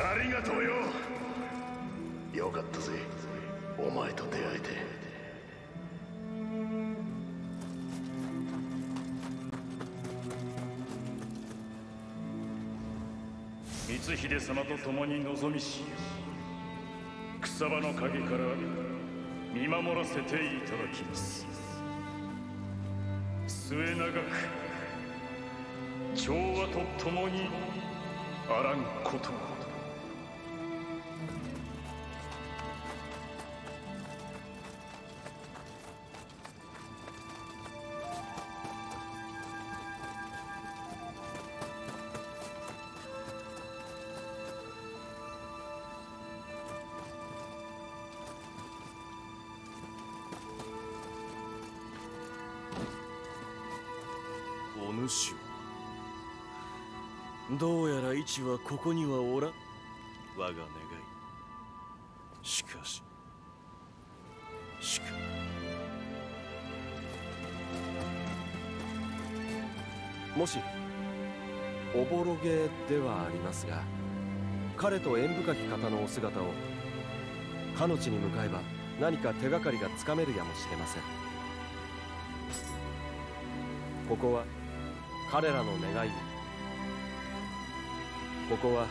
「ありがとうよ。よかったぜ。お前と出会えて。光秀様と共に望みし草場の陰から見守らせていただきます。末永く調和と共にあらんことを。ここにはおらん。我が願い。しかし。しか。もしおぼろげではありますが彼と縁深き方のお姿をかの地に向かえば何か手がかりがつかめるやもしれません。ここは彼らの願いをここは